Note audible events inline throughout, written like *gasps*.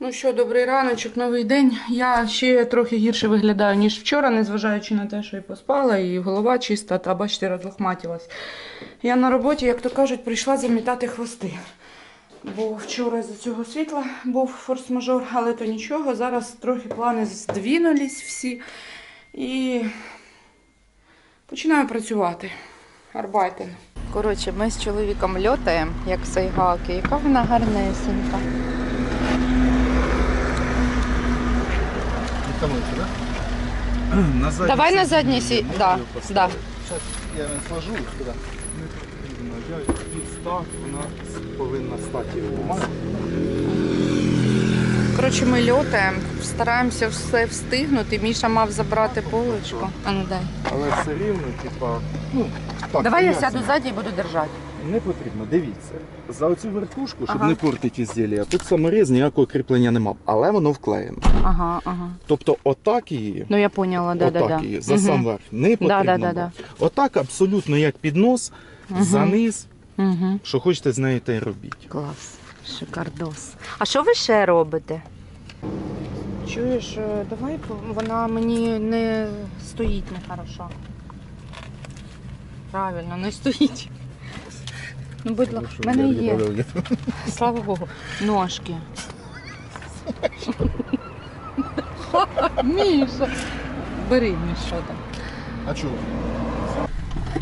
Ну що, добрий раночок, новий день. Я ще трохи гірше виглядаю, ніж вчора, незважаючи на те, що і поспала, і голова чиста, та бачите, розлохматилась. Я на роботі, як то кажуть, прийшла замітати хвости. Бо вчора з цього світла був форс-мажор, але то нічого. Зараз трохи плани здвінулись всі. І починаю працювати. Arbeiten. Коротше, ми з чоловіком льотаємо, як сайгаки. Яка вона гарнесенька. *clears throat* На задній Давай на сидінні задній сі- можна да, да. Щас я не сложу сюди. Не потрібно. Я вона повинна стати. Коротше, ми льотаємо, стараємося все встигнути. Міша мав забрати полочку. А ну дай. Але все рівно, типа, ну, так. Давай я сяду ззаді і буду держати. Не потрібно, дивіться. За оцю верхушку, щоб Ага. не портити ізділля, тут саморіз ніякого кріплення нема, але воно вклеєно. Ага, ага. Тобто отак її, Ну я поняла, да, да, отак да. її, за сам верх, не Да, потрібно. да, да, було. да. Отак абсолютно як під нос, за низ, Угу. що хочете з нею те й робіть. Клас, шикардос. А що ви ще робите? Чуєш, е, давай по- вона мені не стоїть нехорошо. Правильно, не стоїть. Ну, будь ласка, в мене є, слава Богу, ножки. Міша. Бери, Міша, там. А чого?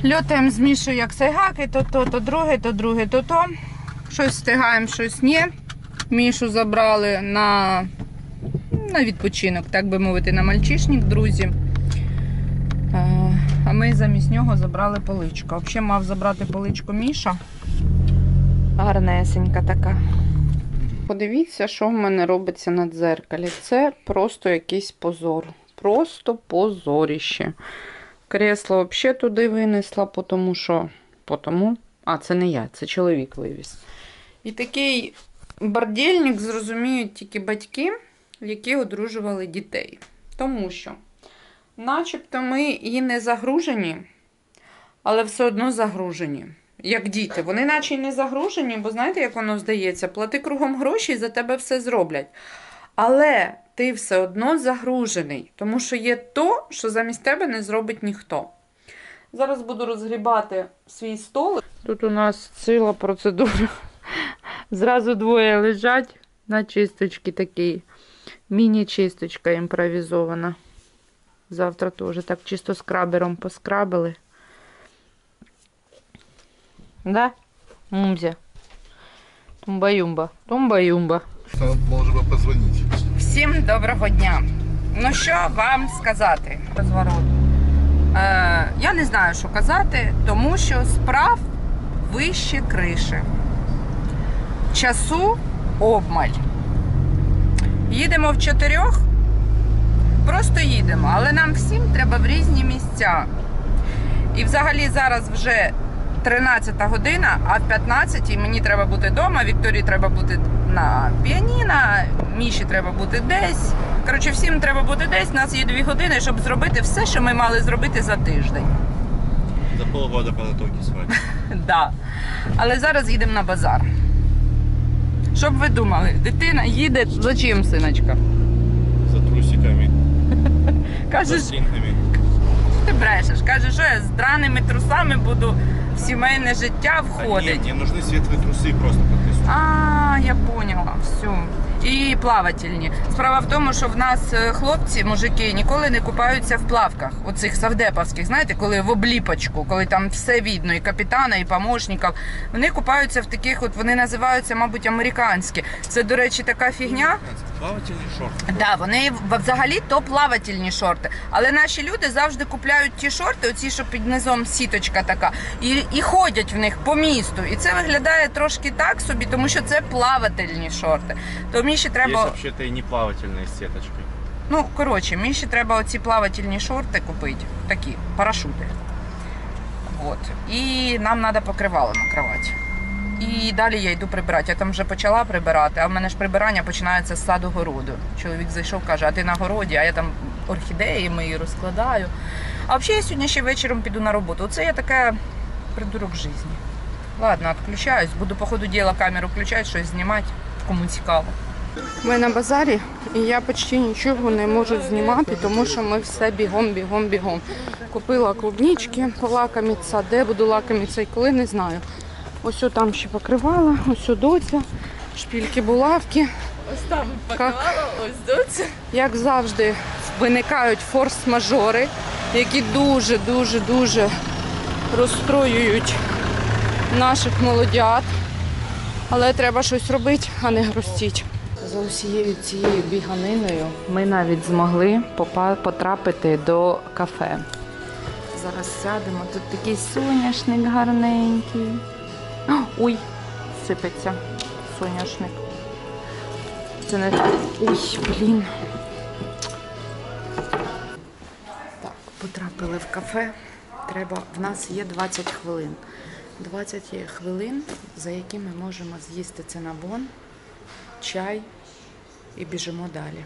Льотаємо з Мішою як сайгаки, то то, то друге, то друге, то то. Щось встигаємо, щось ні. Мішу забрали на, на відпочинок, так би мовити, на мальчишник, друзі. Е, А ми замість нього забрали поличку. Взагалі мав забрати поличку Міша. Гарнесенька така. Подивіться, що в мене робиться на дзеркалі. Це просто якийсь позор. Просто позоріще. Кресло взагалі туди винесла, тому що. Потому. А, це не я, це чоловік вивіз. І такий бордельник зрозуміють тільки батьки, які одружували дітей. Тому що, начебто, ми і не загружені, але все одно загружені. Як діти. Вони наче й не загружені, бо знаєте, як воно здається, плати кругом гроші і за тебе все зроблять. Але ти все одно загружений, тому що є то, що замість тебе не зробить ніхто. Зараз буду розгрібати свій столик. Тут у нас ціла процедура. Зразу двоє лежать на чисточці такий. Міні-чисточка імпровізована. Завтра теж так чисто скрабером поскрабили. Да? Мумзя. Тумба-юмба. Тумба-юмба. Можемо позвонити. Всім доброго дня. Ну що вам сказати? Розворот. Е, я не знаю, що казати, тому що справ вище криші. Часу обмаль. Їдемо в чотирьох, просто їдемо, але нам всім треба в різні місця. І взагалі зараз вже 13 година, а в 15 мені треба бути вдома, Вікторії треба бути на піаніно, Міші треба бути десь. Коротше, всім треба бути десь. У нас є 2 години, щоб зробити все, що ми мали зробити за тиждень. За полгода подготовки свадьбы. *laughs* Да. Але зараз їдемо на базар. Щоб ви думали, дитина їде за чим, синочка? За трусиками, *laughs* за Кажеш, стрингами. *laughs* ти брешеш. Каже, що я з драними трусами буду в сімейне життя Да входити. нет, мне нужны светлые трусы просто подписывать. А, я поняла, все. І плавательні. Справа в тому, що в нас е, хлопці, мужики, ніколи не купаються в плавках, оцих савдеповських, знаєте, коли в обліпочку, коли там все видно, і капітана, і помощників. Вони купаються в таких, от вони називаються, мабуть, американські. Це, до речі, така фігня. Плавательные шорты. Да, вони в- взагалі то плавательні шорти. Але наші люди завжди купляють ті шорти, оці, що під низом сіточка така, і, і ходять в них по місту. І це виглядає трошки так собі, тому що це плавательні шорти. То мені ще Есть треба. вообще-то и не плавательные с сеточкой. Ну, коротше, мені ще треба оці плавательні шорти купити, такі, парашути. От. І нам треба покривало накривати. І далі я йду прибирати. Я там вже почала прибирати, а в мене ж прибирання починається з саду городу. Чоловік зайшов, каже, а ти на городі, а я там орхідеї мої розкладаю. А взагалі я сьогодні ще вечором піду на роботу. Оце я така придурок житті. Ладно, відключаюсь. Буду по ходу діла камеру включати, щось знімати, кому цікаво. Ми на базарі, і я почти нічого не можу знімати, тому що ми все бігом, бігом, бігом. Купила клубнички, полакомитися, де буду лакомитися і коли не знаю. Ось там ще покривала, ось доця, шпільки булавки. Ось там покривала, ось доця. Як завжди, виникають форс-мажори, які дуже, дуже, дуже розстроюють наших молодят. Але треба щось робити, а не грустіть. За усією цією біганиною ми навіть змогли потрапити до кафе. Зараз сядемо. Тут такий соняшник гарненький. *gasps* Ой, сипеться соняшник. Це не Ой, блін. Так, потрапили в кафе. Треба. В нас є 20 хвилин. 20 хвилин, за які ми можемо з'їсти цинабон, чай і біжимо далі.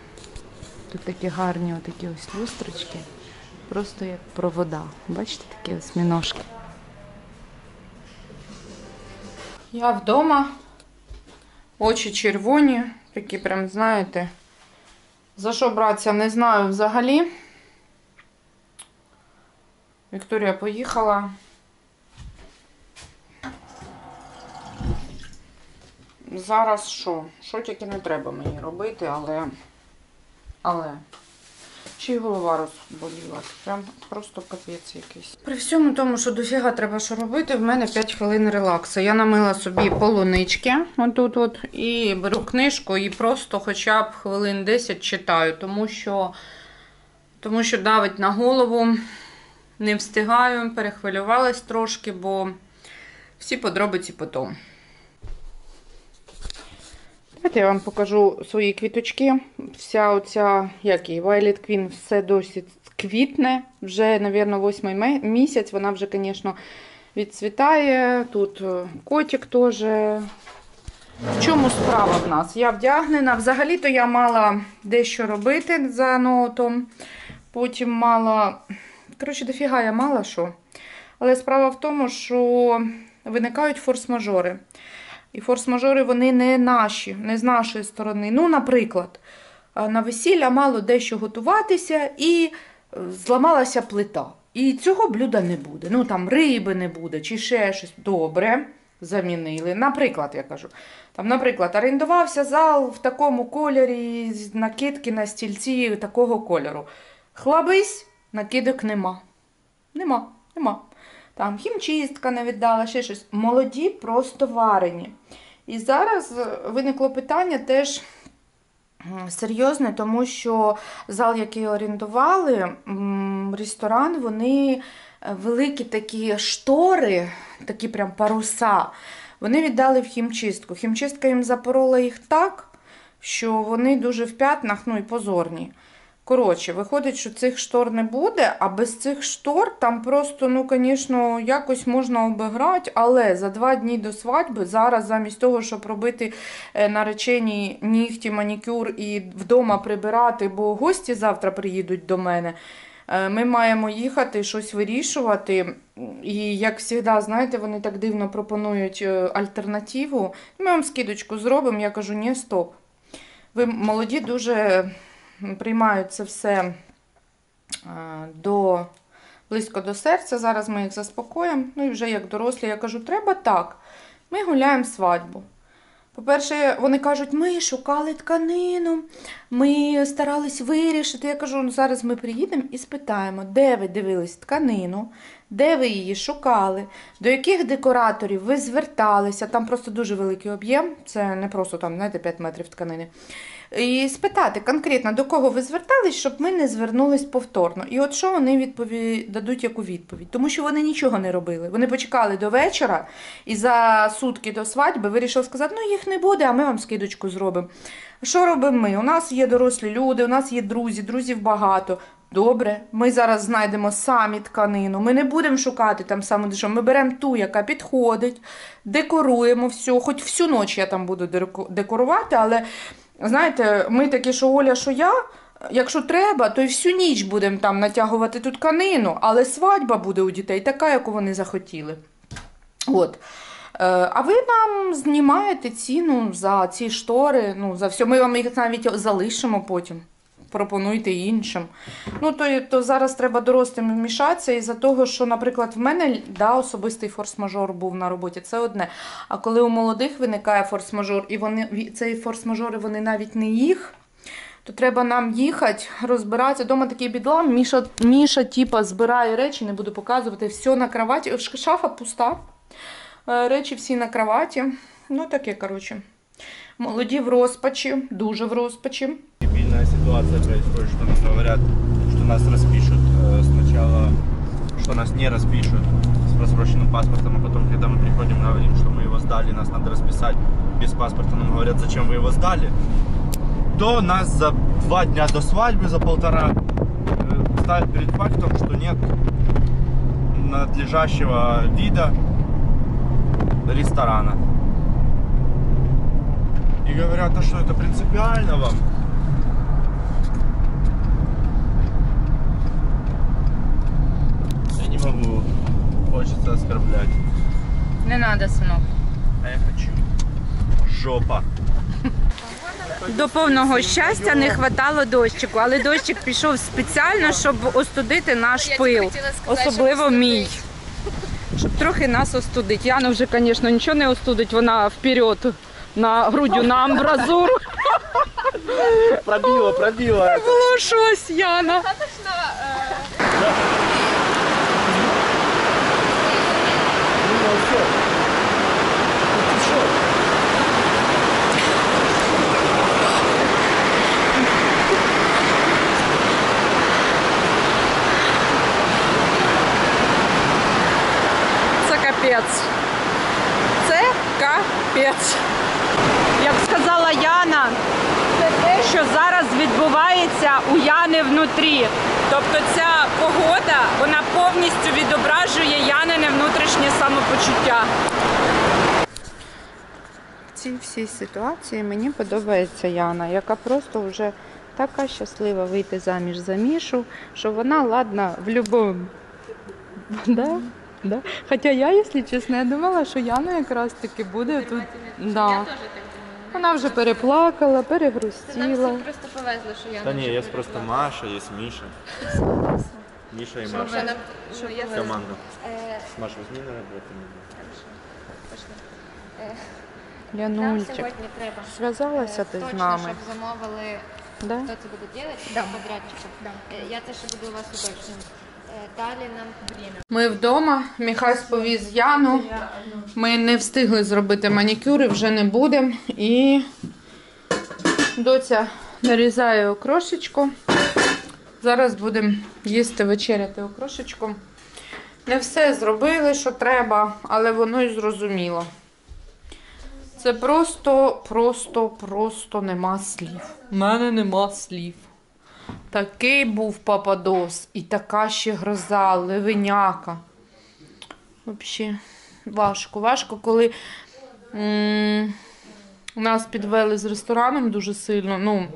Тут такі гарні отакі ось люстрочки, просто як провода. Бачите, такі ось міножки. Я вдома. Очі червоні, такі прям, знаєте. За що братися, не знаю взагалі. Вікторія поїхала. Зараз що? Що тільки не треба мені робити, але. Але. Ще й голова розболіла. Прям просто капець якийсь. При всьому тому, що дофіга треба що робити, в мене 5 хвилин релаксу. Я намила собі полунички отут от, і беру книжку і просто хоча б хвилин 10 читаю, тому що, тому що давить на голову. Не встигаю, перехвилювалась трошки, бо всі подробиці потім. Давайте я вам покажу свої квіточки. Вся оця, як і Violet Queen, все досі квітне. Вже, мабуть, восьмий місяць. Вона вже, звісно, відцвітає. Тут е, котик теж. В чому справа в нас? Я вдягнена. Взагалі-то я мала дещо робити за ноутом. Потім мала. Коротше, дофіга я мала що. Але справа в тому, що виникають форс-мажори. І форс-мажори вони не наші, не з нашої сторони. Ну, наприклад, на весілля мало дещо готуватися і е, зламалася плита. І цього блюда не буде. Ну там риби не буде чи ще щось. Добре, замінили. Наприклад, я кажу. Там, наприклад, орендувався зал в такому кольорі, накидки на стільці такого кольору. Хлабись, накидок нема. Нема, нема. Там хімчистка не віддала, ще щось. Молоді просто варені. І зараз виникло питання теж серйозне, тому що зал, який орендували, ресторан, вони е, великі такі штори, такі прям паруса, вони віддали в хімчистку. Хімчистка їм запорола їх так, що вони дуже в п'ятнах, ну і позорні. Коротше, виходить, що цих штор не буде, а без цих штор там просто, ну, звісно, якось можна обіграти, але за два дні до свадьби зараз, замість того, щоб робити е, наречені нігті, манікюр і вдома прибирати, бо гості завтра приїдуть до мене. е, Ми маємо їхати, щось вирішувати. І, як завжди, знаєте, вони так дивно пропонують е, альтернативу. Ми вам скидочку зробимо. Я кажу, ні, стоп. Ви молоді дуже приймають це все е, до, близько до серця. Зараз ми їх заспокоїмо. Ну і вже як дорослі, я кажу, треба так. Ми гуляємо свадьбу. По-перше, вони кажуть, ми шукали тканину, ми старались вирішити. Я кажу, ну зараз ми приїдемо і спитаємо, де ви дивились тканину, де ви її шукали, до яких декораторів ви зверталися. Там просто дуже великий об'єм, це не просто там, знаєте, 5 метрів тканини. І спитати конкретно, до кого ви звертались, щоб ми не звернулись повторно. І от що вони відпові... дадуть яку відповідь? Тому що вони нічого не робили. Вони почекали до вечора і за сутки до свадьби вирішили сказати, ну їх не буде, а ми вам скидочку зробимо. Що робимо ми? У нас є дорослі люди, у нас є друзі, друзів багато. Добре, ми зараз знайдемо самі тканину. Ми не будемо шукати там саме дешево. Ми беремо ту, яка підходить, декоруємо все. Хоч всю ніч я там буду деко- декорувати, але знаєте, ми такі, що Оля, що я. Якщо треба, то й всю ніч будемо там натягувати ту тканину, але свадьба буде у дітей така, яку вони захотіли. От. Е, А ви нам знімаєте ціну за ці штори, ну, за все. Ми вам їх навіть залишимо потім. Пропонуйте іншим. Ну, то, то зараз треба дорослим вмішатися із-за того, що, наприклад, в мене да, особистий форс-мажор був на роботі, це одне. А коли у молодих виникає форс-мажор, і вони цей форс-мажори вони навіть не їх, то треба нам їхати, розбиратися. Дома такий бідлам. Міша, Міша типа, збирає речі, не буду показувати, все на кроваті. Шафа пуста. Е, Речі всі на кроваті. Ну, таке, коротше. Молоді в розпачі, дуже в розпачі. Ситуация происходит, что нам говорят, что нас распишут э, сначала, что нас не распишут с просроченным паспортом, а потом, когда мы приходим, говорим, что мы его сдали, нас надо расписать без паспорта, нам говорят, зачем вы его сдали, то нас за два дня до свадьбы, за полтора, э, ставят перед фактом, что нет надлежащего вида ресторана. И говорят, а что это принципиально вам? Могу. Хочется оскорблять. Не треба, синок. А я хочу. Жопа. До повного щастя не хватало дощику, але дощик пішов спеціально, щоб остудити наш пил. Особливо мій. Щоб трохи нас остудити. Яну вже, звісно, нічого не остудить, вона вперед на грудю на амбразуру. Пробила, пробила. Було щось, Яна. Це капець. Це капець. Як сказала Яна, це те, що зараз відбувається у Яни внутрі. Тобто ця погода вона повністю відображує Янине внутрішнє самопочуття. В цій всій ситуації мені подобається Яна, яка просто вже така щаслива вийти заміж за Мішу, що вона ладна в будь-якому. *laughs* Да? Да. Хоча я, якщо чесно, я думала, що Яна якраз таки буде тут. Да. Вона вже переплакала, перегрустіла. Просто повезло, що я Да не, есть просто Маша, есть Миша. Миша и Маша. що я Команда. Е, Маша, возьми на работу. Нам Янульчик, сьогодні треба зв'язалася е, ти з точно, нами? щоб замовили, Да? хто це буде робити, да. подрядчика. Е, Я це ще буду у вас уточнювати. Е, Далі нам Ми вдома, Міхась повіз Яну. Ми не встигли зробити манікюр і вже не будемо. І доця нарізає окрошечку. Зараз будемо їсти вечеряти окрошечку. Не все зробили, що треба, але воно й зрозуміло. Це просто, просто, просто нема слів. У мене нема слів. Такий був пападос і така ще гроза, ливеняка. Взагалі, важко. Важко, коли м- нас підвели з рестораном дуже сильно. Ну,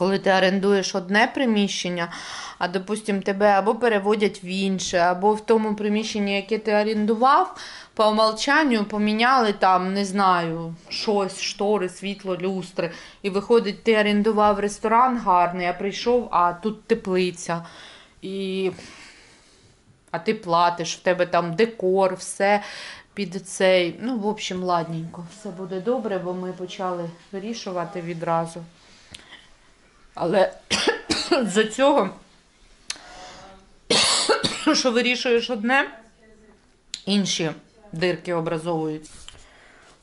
коли ти орендуєш одне приміщення, а допустим, тебе або переводять в інше, або в тому приміщенні, яке ти орендував, по умолчанню поміняли там, не знаю, щось, штори, світло, люстри. І виходить, ти орендував ресторан гарний, а прийшов, а тут теплиця. І... А ти платиш, в тебе там декор, все під цей. Ну, в общем, ладненько. Все буде добре, бо ми почали вирішувати відразу. Але *coughs* з-за цього, *coughs* що вирішуєш одне, інші дирки образовуються.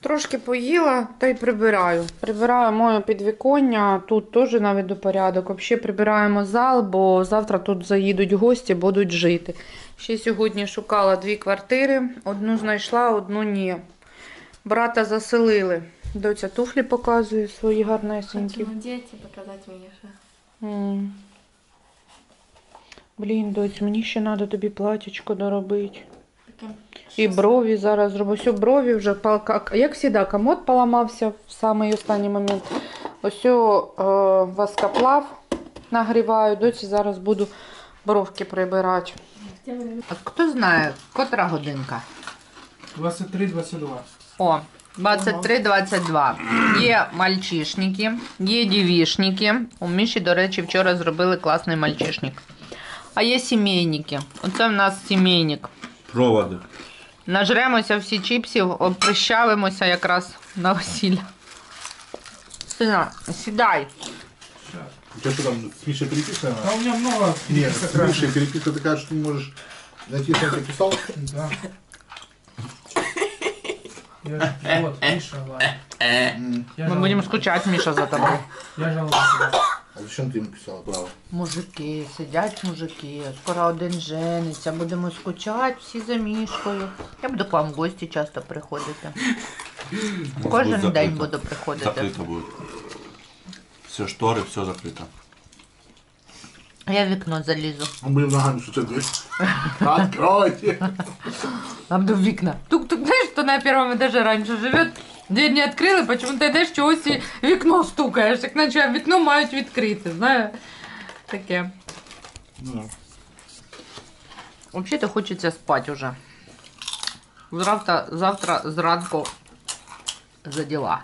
Трошки поїла та й прибираю. Прибираю моє підвіконня, тут теж наведу порядок. Взагалі прибираємо зал, бо завтра тут заїдуть гості, будуть жити. Ще сьогодні шукала дві квартири, одну знайшла, одну ні. Брата заселили. Доця туфлі показує свої гарнесенькі. діти показати мені ще. М. Блін, доць, мені ще треба тобі платічко доробити. І брові зараз зроблю. Все, брові вже палка. Як завжди, комод поламався в самий останній момент. Ось о, е, воскоплав нагріваю. Доці зараз буду бровки прибирати. А хто знає, котра годинка? 23-22. О, 23-22. Є мальчишники, є дівішники. У Міші, до речі, вчора зробили класний мальчишник. А є сімейники. Оце в нас сімейник. Проводи. Нажремося всі чіпсів, прищавимося якраз на весілля. Сина, сідай. У тебя там, с Мишей переписано? А у меня много Нет, с. Мишей переписка такая, что ты можешь найти, что он приписал. Да. Я, вот, *laughs* Миша, ладно. Я Ми жаловался. будемо скучати, Міша, за тобою. Я жаловался. А зачем ты ему писала, право? Мужики, сидять мужики, скоро один жениться, будемо скучати всі за мішкою. Я буду к вам в гості часто приходити. Кожен день буду приходити. Закрыто будет. Все шторы, все закрыто. Я в вікно залізу. Мы будем ногами что-то дверь. Откройте! А буду в вікна. Тук-тук, хто на первом этаже раньше живет, дверь не открыла, почему ти йдеш чогось і вікно стукаєш, як наче вікно мають відкрити, знаю. Таке. Взагалі хочеться спати уже. Завтра, завтра зранку за діла.